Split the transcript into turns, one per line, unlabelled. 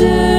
imagine